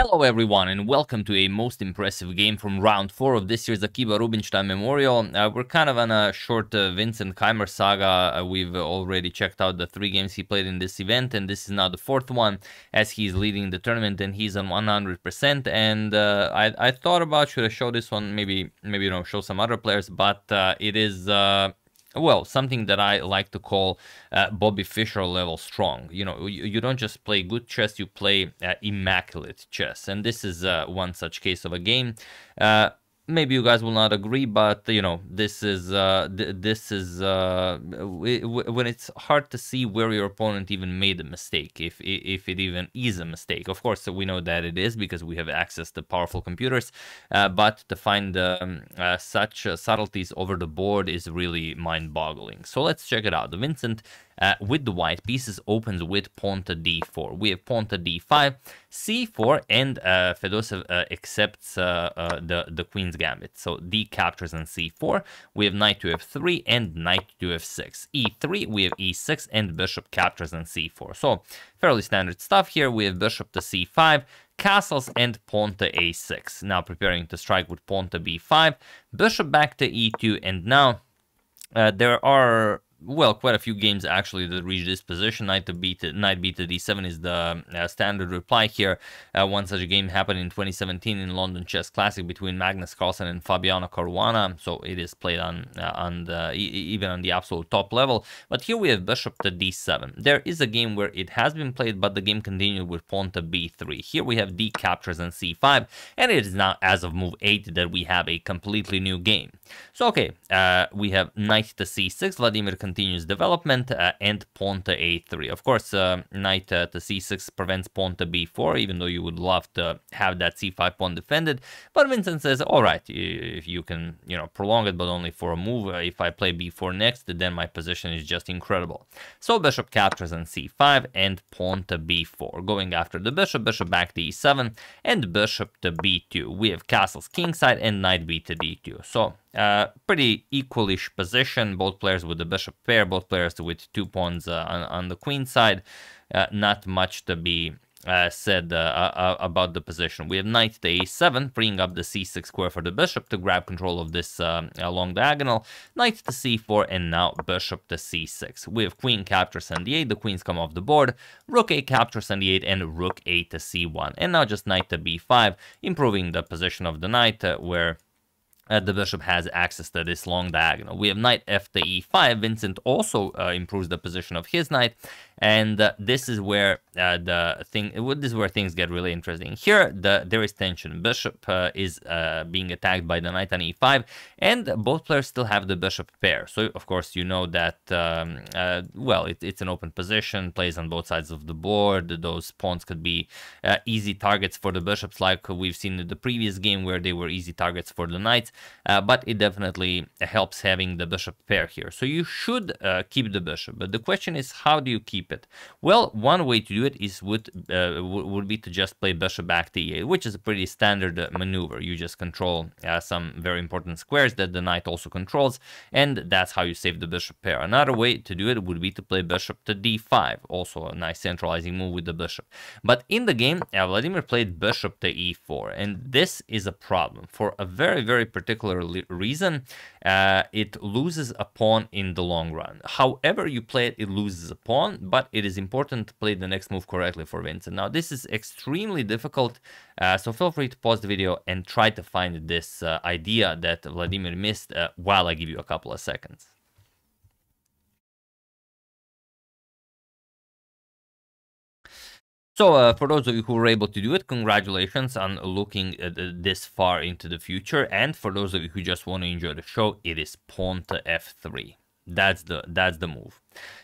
Hello everyone and welcome to a most impressive game from round 4 of this year's Akiba Rubinstein Memorial. Uh, we're kind of on a short uh, Vincent Keymer saga. Uh, we've already checked out the three games he played in this event and this is now the fourth one as he's leading the tournament and he's on 100% and uh, I, I, thought about should I show this one, maybe, maybe you know, show some other players, but uh, it is uh, well, something that I like to call uh, Bobby Fischer level strong. You know, you, you, don't just play good chess, you play uh, immaculate chess. And this is uh, one such case of a game. Maybe you guys will not agree, but you know this is uh, th this is uh, when it's hard to see where your opponent even made a mistake, if if it even is a mistake. Of course, we know that it is because we have access to powerful computers, uh, but to find um, uh, such uh, subtleties over the board is really mind-boggling. So let's check it out. Vincent uh, with the white pieces opens with pawn to d4. We have pawn to d5, c4, and uh, uh, accepts uh, the, the queen's gambit. So d captures on c4. We have knight to f3 and knight to f6. e3, we have e6, and bishop captures on c4. So fairly standard stuff here. We have bishop to c5, castles and pawn to a6. Now preparing to strike with pawn to b5, bishop back to e2, and now uh, there are well, quite a few games actually that reach this position. Knight to b, knight b to d7 is the uh, standard reply here. Uh, one such a game happened in 2017 in London Chess Classic between Magnus Carlsen and Fabiano Caruana, so it is played on uh, on the, even on the absolute top level. But here we have bishop to d7. There is a game where it has been played, but the game continued with pawn to b3. Here we have d captures and c5, and it is now as of move 8 that we have a completely new game. So okay, uh, we have knight to c6. Vladimir continues development uh, and pawn to a3. Of course, uh, knight uh, to c6 prevents pawn to b4, even though you would love to have that c5 pawn defended. But Vincent says, all right, if you can, you know, prolong it, but only for a move. If I play b4 next, then my position is just incredible. So bishop captures on c5 and pawn to b4. Going after the bishop, bishop back to e7 and bishop to b2. We have castles kingside and knight b to d2. So uh, pretty equalish position, both players with the bishop pair, both players with two pawns uh, on, on, the queen side. Uh, not much to be uh, said uh, about the position. We have knight to a7, freeing up the c6 square for the bishop to grab control of this um, long diagonal. Knight to c4, and now bishop to c6. We have queen captures on d8, the queens come off the board, rook a captures on d8, and rook a to c1. And now just knight to b5, improving the position of the knight, where uh, the bishop has access to this long diagonal. We have knight f to e5. Vincent also uh, improves the position of his knight, and uh, this is where uh, the thing this is where things get really interesting. Here the there is tension. Bishop uh, is uh, being attacked by the knight on e5 and both players still have the bishop pair. So of course you know that um, uh, well it, it's an open position plays on both sides of the board. Those pawns could be uh, easy targets for the bishops like we've seen in the previous game where they were easy targets for the knights but it definitely helps having the bishop pair here. So you should keep the bishop but the question is how do you keep keep it? Well, one way to do it is would uh, would be to just play bishop back to e8, which is a pretty standard uh, maneuver. You just control uh, some very important squares that the knight also controls, and that's how you save the bishop pair. Another way to do it would be to play bishop to d5, also a nice centralizing move with the bishop. But in the game, uh, Vladimir played bishop to e4, and this is a problem for a very, very particular reason. Uh, it loses a pawn in the long run. However you play it, it loses a pawn, but it is important to play the next move correctly for Vincent. Now, this is extremely difficult, uh, so feel free to pause the video and try to find this uh, idea that Vladimir missed uh, while I give you a couple of seconds. So, uh, for those of you who were able to do it, congratulations on looking this far into the future. And for those of you who just want to enjoy the show, it is pawn to f3. That's the that's the move.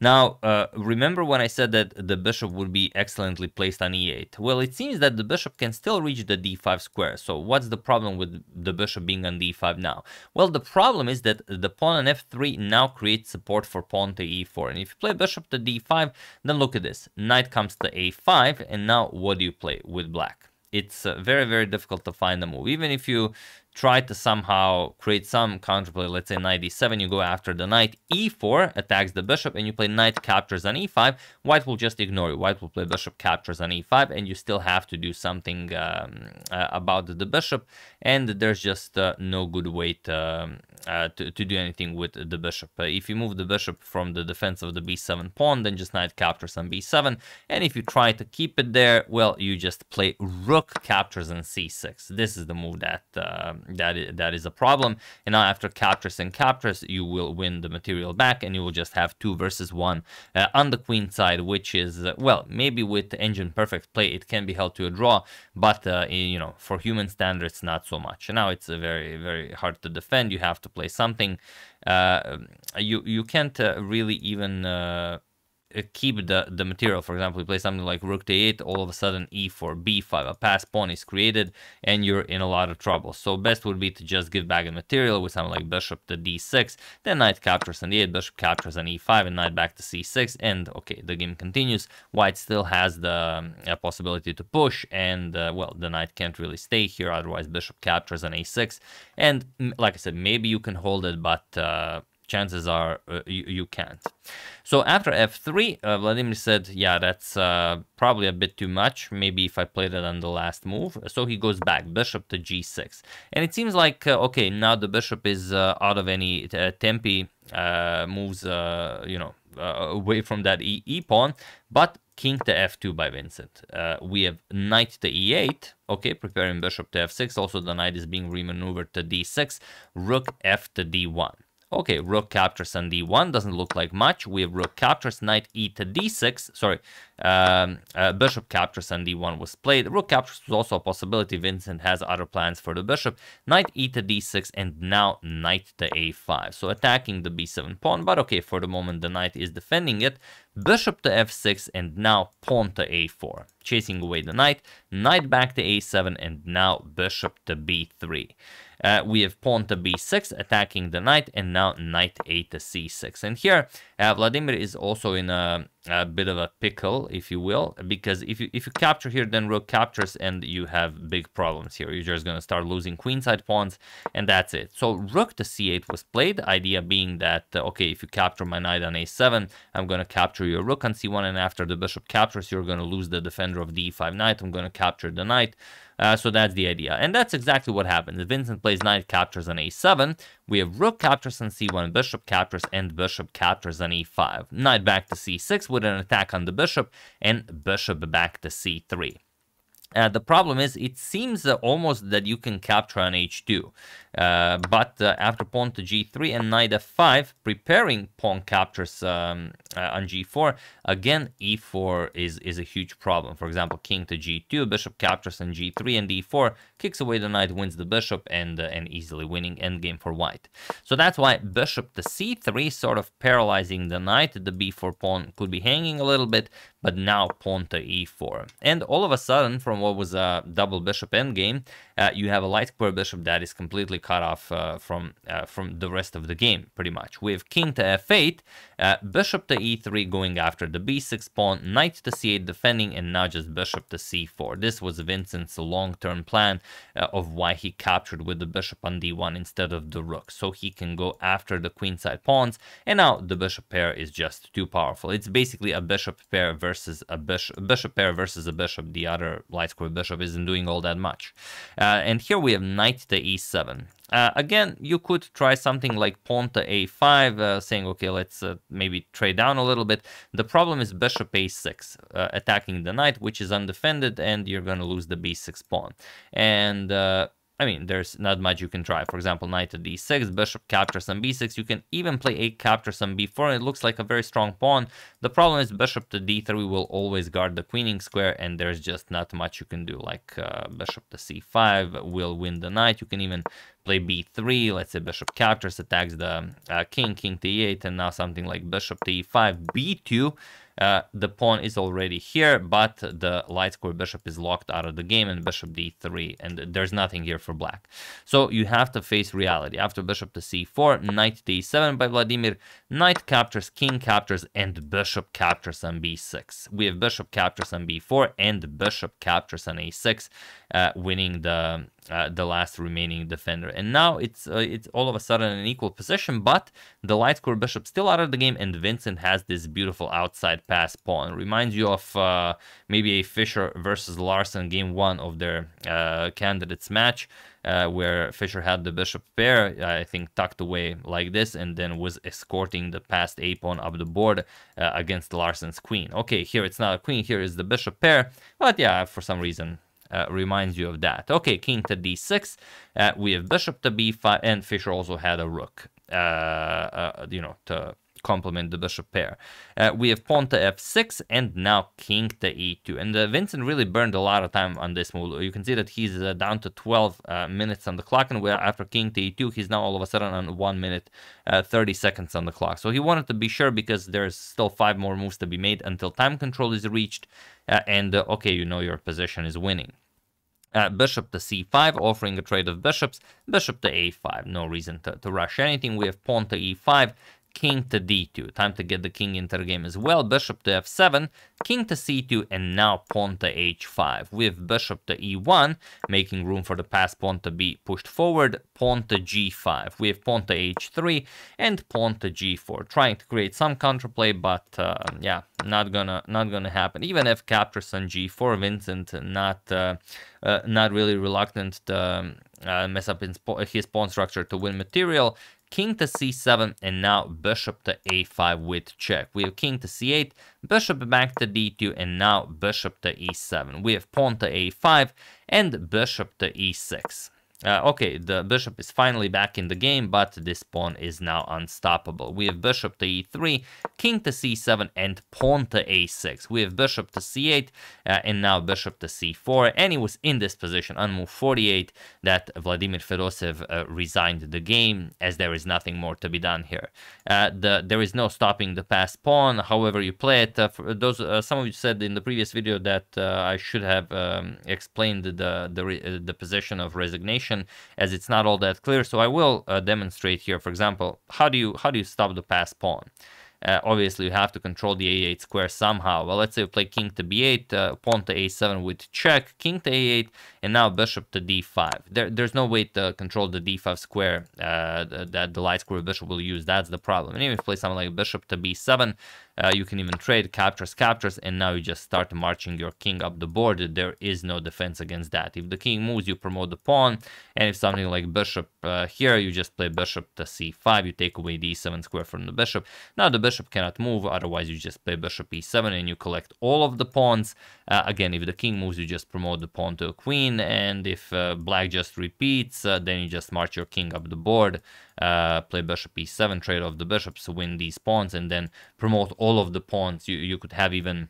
Now, uh, remember when I said that the bishop would be excellently placed on e8? Well, it seems that the bishop can still reach the d5 square. So what's the problem with the bishop being on d5 now? Well, the problem is that the pawn on f3 now creates support for pawn to e4. And if you play bishop to d5, then look at this. Knight comes to a5, and now what do you play with black? It's uh, very, very difficult to find the move. Even if you try to somehow create some counterplay, let's say knight e7, you go after the knight, e4 attacks the bishop, and you play knight captures on e5, white will just ignore you. White will play bishop captures on e5, and you still have to do something um, uh, about the bishop, and there's just uh, no good way to, um, uh, to, to, do anything with the bishop. Uh, if you move the bishop from the defense of the b7 pawn, then just knight captures on b7, and if you try to keep it there, well, you just play rook captures on c6. This is the move that um, that is, that is a problem. And now after captures and captures, you will win the material back and you will just have two versus one uh, on the queen side, which is, uh, well, maybe with engine perfect play, it can be held to a draw, but, uh, you know, for human standards, not so much. Now it's very, very hard to defend. You have to something. Uh, you, you can't uh, really even uh, keep the, the material. For example, you play something like rook to 8, all of a sudden e4, b5, a pass pawn is created, and you're in a lot of trouble. So best would be to just give back the material with something like bishop to d6, then knight captures on e8, bishop captures on e5, and knight back to c6, and okay, the game continues. White still has the um, possibility to push, and uh, well, the knight can't really stay here, otherwise bishop captures on a6, and like I said, maybe you can hold it, but uh, chances are uh, you, you can't. So after f3, uh, Vladimir said, yeah, that's uh, probably a bit too much. Maybe if I played it on the last move. So he goes back, bishop to g6. And it seems like, uh, okay, now the bishop is uh, out of any uh, tempi moves, you know, away from that e, e pawn. But king to f2 by Vincent. We have knight to e8, okay, preparing bishop to f6. Also, the knight is being remaneuvered to d6, rook f to d1. Okay, rook captures on d1, doesn't look like much. We have rook captures, knight e to d6, sorry, um, uh, bishop captures on d1 was played. Rook captures was also a possibility. Vincent has other plans for the bishop. Knight e to d6 and now knight to a5. So attacking the b7 pawn, but okay, for the moment the knight is defending it. Bishop to f6 and now pawn to a4, chasing away the knight. Knight back to a7 and now bishop to b3. Uh, we have pawn to b6 attacking the knight and now knight a to c6 and here uh, Vladimir is also in a, a, bit of a pickle if you will because if you if you capture here then rook captures and you have big problems here. You're just going to start losing queenside pawns and that's it. So rook to c8 was played. Idea being that uh, okay if you capture my knight on a7 I'm going to capture your rook on c1 and after the bishop captures you're going to lose the defender of the e5 knight. I'm going to capture the knight uh, so that's the idea. And that's exactly what happens. If Vincent plays knight captures on a7, we have rook captures on c1, bishop captures, and bishop captures on e5. Knight back to c6 with an attack on the bishop, and bishop back to c3. Uh, the problem is, it seems uh, almost that you can capture on h2. Uh, but uh, after pawn to g3 and knight f5, preparing pawn captures um, uh, on g4, again, e4 is, is a huge problem. For example, king to g2, bishop captures on g3 and d4, kicks away the knight, wins the bishop, and, uh, and easily winning endgame for white. So that's why bishop to c3, sort of paralyzing the knight. The b4 pawn could be hanging a little bit, but now pawn to e4. And all of a sudden, from what was a double bishop endgame, uh, you have a light square bishop that is completely cut off uh, from uh, from the rest of the game, pretty much. We have king to f8, uh, bishop to e3 going after the b6 pawn, knight to c8 defending, and now just bishop to c4. This was Vincent's long-term plan uh, of why he captured with the bishop on d1 instead of the rook, so he can go after the queenside pawns, and now the bishop pair is just too powerful. It's basically a bishop pair versus a bishop, bishop pair versus a bishop. The other light square bishop isn't doing all that much. Uh, and here we have knight to e7. Uh, again, you could try something like pawn to a5, uh, saying, okay, let's uh, maybe trade down a little bit. The problem is bishop a6, uh, attacking the knight, which is undefended, and you're going to lose the b6 pawn. And uh, I mean, there's not much you can try. For example, knight to d6, bishop captures on b6. You can even play a captures on b4, and it looks like a very strong pawn. The problem is bishop to d3 will always guard the queening square, and there's just not much you can do. Like uh, bishop to c5 will win the knight. You can even play b3. Let's say bishop captures, attacks the uh, king, king to e8, and now something like bishop to e5, b2 uh, the pawn is already here, but the light square bishop is locked out of the game and bishop d3, and there's nothing here for black. So you have to face reality. After bishop to c4, knight to e7 by Vladimir, knight captures, king captures, and bishop captures on b6. We have bishop captures on b4 and bishop captures on a6, uh, winning the uh, the last remaining defender. And now it's uh, it's all of a sudden an equal position, but the light square bishop still out of the game, and Vincent has this beautiful outside pass pawn. Reminds you of uh, maybe a Fischer versus Larsen game one of their uh, candidates match. Uh, where Fischer had the bishop pair, I think, tucked away like this, and then was escorting the passed a pawn up the board against Larsen's queen. Okay, here it's not a queen, here is the bishop pair, but yeah, for some reason, uh, reminds you of that. Okay, king to d6. Uh, we have bishop to b5, and Fischer also had a rook, uh, uh you know, to complement the bishop pair. Uh, we have pawn to f6 and now king to e2. And uh, Vincent really burned a lot of time on this move. You can see that he's down to 12 minutes on the clock, and where after king to e2, he's now all of a sudden on 1 minute 30 seconds on the clock. So he wanted to be sure because there's still 5 more moves to be made until time control is reached uh, and uh, okay, you know your position is winning. Uh, bishop to c5, offering a trade of bishops. Bishop to a5, no reason to, to rush anything. We have pawn to e5, king to d2. Time to get the king into the game as well. Bishop to f7, king to c2, and now pawn to h5. With bishop to e1, making room for the passed pawn to be pushed forward. Pawn to g5. We have pawn to h3 and pawn to g4. Trying to create some counterplay, but uh, yeah, not gonna not gonna happen. Even if captures on g4, Vincent not uh, uh, not really reluctant to uh, mess up his pawn structure to win material king to c7, and now bishop to a5 with check. We have king to c8, bishop back to d2, and now bishop to e7. We have pawn to a5 and bishop to e6. Uh, okay, the bishop is finally back in the game, but this pawn is now unstoppable. We have bishop to e3, king to c7, and pawn to a6. We have bishop to c8, uh, and now bishop to c4. And he was in this position on move 48 that Vladimir Fedoseev uh, resigned the game, as there is nothing more to be done here. Uh, the, there is no stopping the passed pawn, however you play it. Uh, those uh, Some of you said in the previous video that I should have um, explained the, the, the position of resignation as it's not all that clear. So I will uh, demonstrate here, for example, how do you how do you stop the pass pawn? Uh, obviously, you have to control the a8 square somehow. Well, let's say you play king to b8, uh, pawn to a7 with check, king to a8, and now bishop to d5. There, there's no way to control the d5 square uh, that the light square bishop will use. That's the problem. And even if you play something like bishop to b7, uh, you can even trade captures, captures, and now you just start marching your king up the board. There is no defense against that. If the king moves, you promote the pawn, and if something like bishop uh, here, you just play bishop to c5, you take away the e7 square from the bishop. Now the bishop cannot move, otherwise you just play bishop e7 and you collect all of the pawns. Uh, again, if the king moves, you just promote the pawn to a queen, and if uh, black just repeats, uh, then you just march your king up the board uh, play bishop e7, trade off the bishops, win these pawns, and then promote all of the pawns. You, you could have even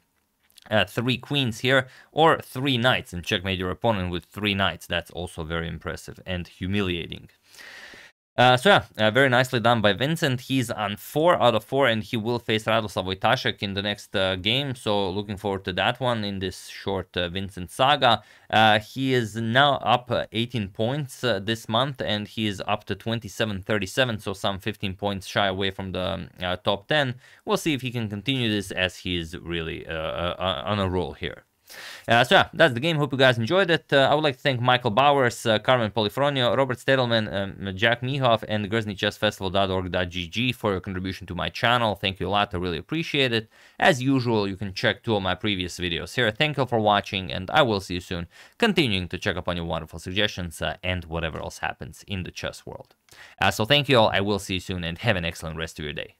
uh, three queens here or three knights and checkmate your opponent with three knights. That's also very impressive and humiliating. Uh, so yeah, uh, very nicely done by Vincent. He's on 4 out of 4 and he will face Radoslav Wojtaszek in the next uh, game. So looking forward to that one in this short uh, Vincent saga. Uh, he is now up uh, 18 points this month and he is up to 27-37. So some 15 points shy away from the top 10. We'll see if he can continue this as he is really on a roll here. Uh, so yeah, that's the game. Hope you guys enjoyed it. Uh, I would like to thank Michael Bowers, uh, Carmen Polifronio, Robert Stedelman, um, Jack Mehoff, and GroznyChessFestival.org.gg for your contribution to my channel. Thank you a lot. I really appreciate it. As usual, you can check two of my previous videos here. Thank you for watching, and I will see you soon, continuing to check up on your wonderful suggestions uh, and whatever else happens in the chess world. Uh, so thank you all. I will see you soon, and have an excellent rest of your day.